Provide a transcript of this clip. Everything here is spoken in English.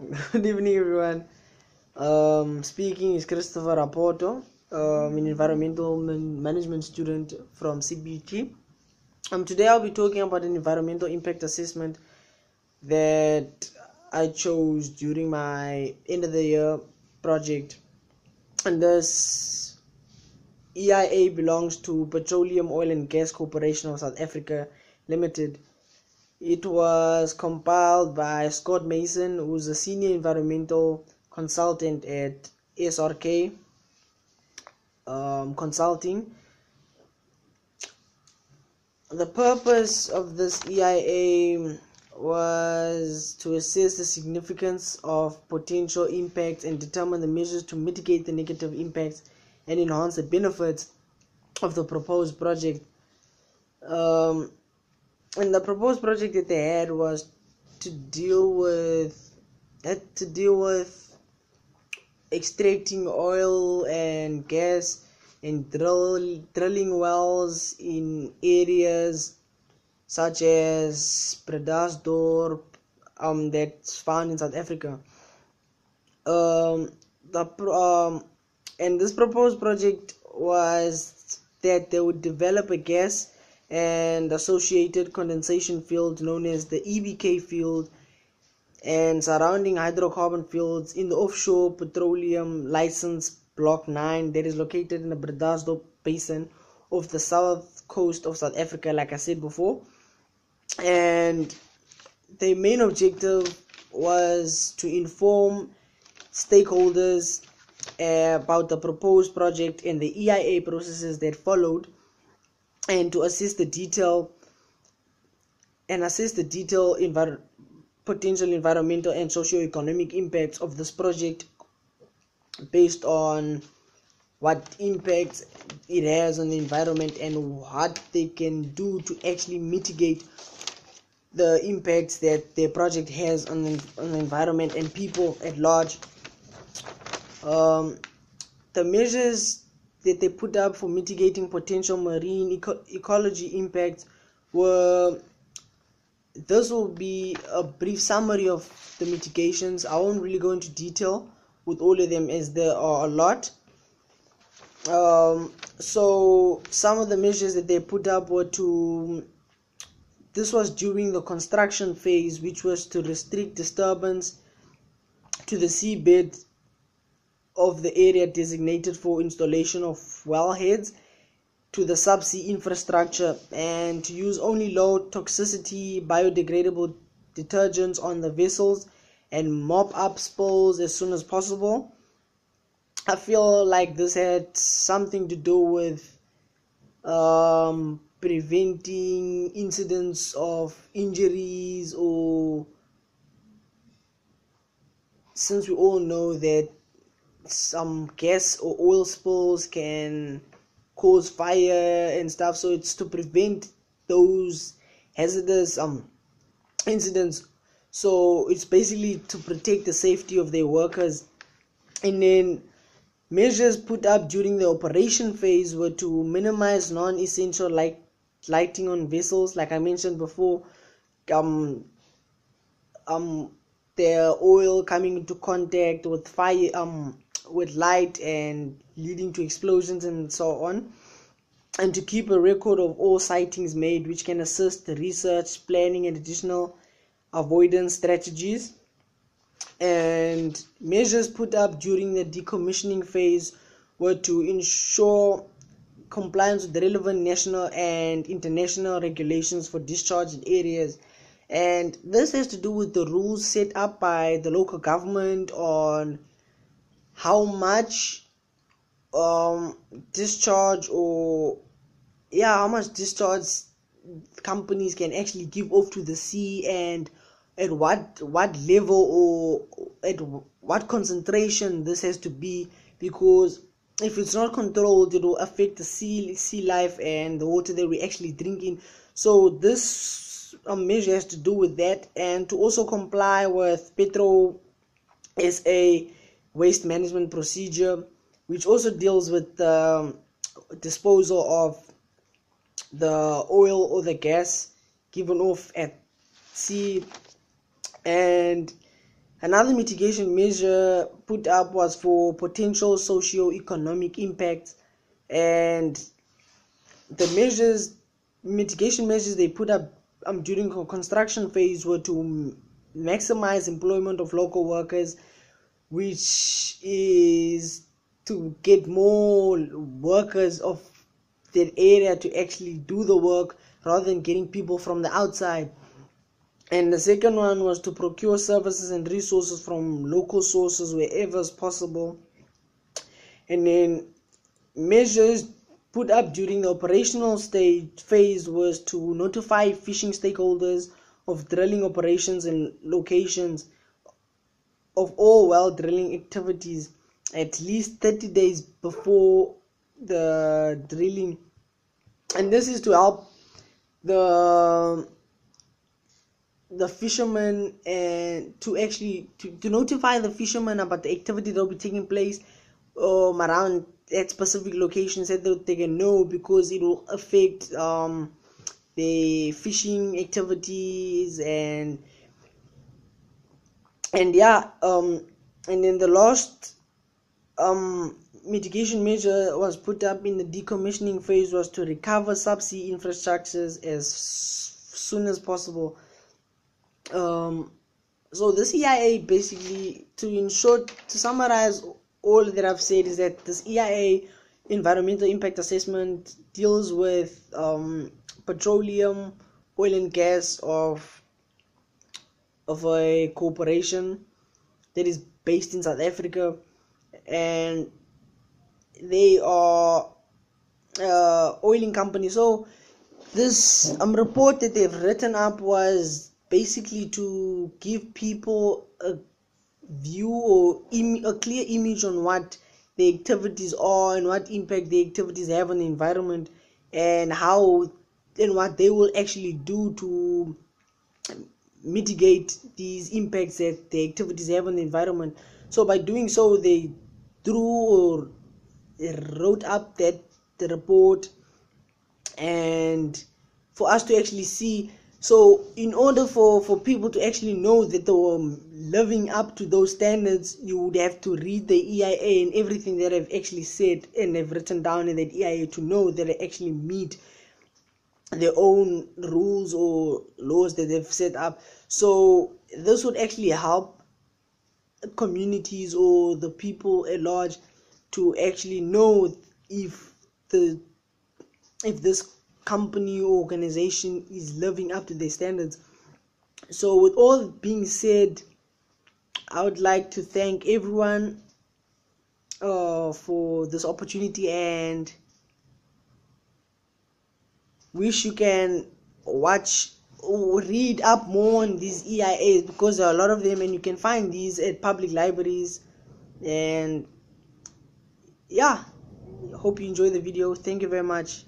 Good evening, everyone. Um, speaking is Christopher Raphoto, um, an environmental man- management student from CBT. Um, today, I'll be talking about an environmental impact assessment that I chose during my end of the year project. And this EIA belongs to Petroleum Oil and Gas Corporation of South Africa Limited. It was compiled by Scott Mason, who's a senior environmental consultant at SRK um, Consulting. The purpose of this EIA was to assess the significance of potential impacts and determine the measures to mitigate the negative impacts and enhance the benefits of the proposed project. Um, and the proposed project that they had was to deal with had to deal with extracting oil and gas and drill, drilling wells in areas such as Bredasdorp um that's found in South Africa. Um the um and this proposed project was that they would develop a gas and associated condensation field known as the EBK field and surrounding hydrocarbon fields in the offshore petroleum license block 9 that is located in the Bredasdorp basin of the south coast of South Africa like I said before. And the main objective was to inform stakeholders about the proposed project and the EIA processes that followed and to assess the detail and assess the detail envir- potential environmental and socio-economic impacts of this project based on what impacts it has on the environment and what they can do to actually mitigate the impacts that the project has on the, on the environment and people at large. Um, the measures that they put up for mitigating potential marine eco- ecology impacts were this will be a brief summary of the mitigations. I won't really go into detail with all of them as there are a lot. Um, so some of the measures that they put up were to this was during the construction phase, which was to restrict disturbance to the seabed of the area designated for installation of wellheads to the subsea infrastructure and to use only low toxicity biodegradable detergents on the vessels and mop up spills as soon as possible. I feel like this had something to do with um, preventing incidents of injuries or since we all know that some gas or oil spills can cause fire and stuff. So it's to prevent those hazardous um incidents. So it's basically to protect the safety of their workers. And then measures put up during the operation phase were to minimize non-essential light lighting on vessels. Like i mentioned before um um the oil coming into contact with fire um with light and leading to explosions and so on and to keep a record of all sightings made which can assist the research planning and additional avoidance strategies. And measures put up during the decommissioning phase were to ensure compliance with the relevant national and international regulations for discharge in areas. And this has to do with the rules set up by the local government on how much um discharge or yeah how much discharge companies can actually give off to the sea and at what what level or at what concentration this has to be. Because if it's not controlled it will affect the sea sea life and the water that we actually drink in. So this um, measure has to do with that and to also comply with petro sa waste management procedure which also deals with the um, disposal of the oil or the gas given off at sea. And Another mitigation measure put up was for potential socio-economic impact, and the measures, mitigation measures they put up um, during construction phase were to maximize employment of local workers, which is to get more workers of that area to actually do the work rather than getting people from the outside. And the second one was to procure services and resources from local sources wherever is possible. And then measures put up during the operational stage phase was to notify fishing stakeholders of drilling operations and locations of all well drilling activities at least 30 days before the drilling. And this is to help the the fishermen and to actually to, to notify the fishermen about the activity that will be taking place um, around at specific locations that they can know because it will affect um, the fishing activities and and yeah um and then the last um mitigation measure was put up in the decommissioning phase was to recover subsea infrastructures as soon as possible. Um, so this EIA basically, to ensure to summarize all that I've said is that this EIA environmental impact assessment deals with um, petroleum, oil and gas of of a corporation that is based in South Africa, and they are uh, oiling company. So this um, report that they've written up was basically to give people a view or Im- a clear image on what the activities are and what impact the activities have on the environment and how and what they will actually do to mitigate these impacts that the activities have on the environment. So by doing so, they drew or wrote up that the report and for us to actually see so, in order for, for people to actually know that they were living up to those standards, you would have to read the EIA and everything that I've actually said and have written down in that EIA to know that I actually meet their own rules or laws that they've set up. So, this would actually help communities or the people at large to actually know if the if this company or organization is living up to their standards. So, with all being said, I would like to thank everyone uh, for this opportunity and wish you can watch or read up more on these EIAs because there are a lot of them and you can find these at public libraries. And yeah hope you enjoy the video. Thank you very much